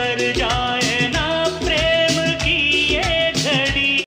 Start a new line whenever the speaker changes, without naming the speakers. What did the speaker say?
कर जाए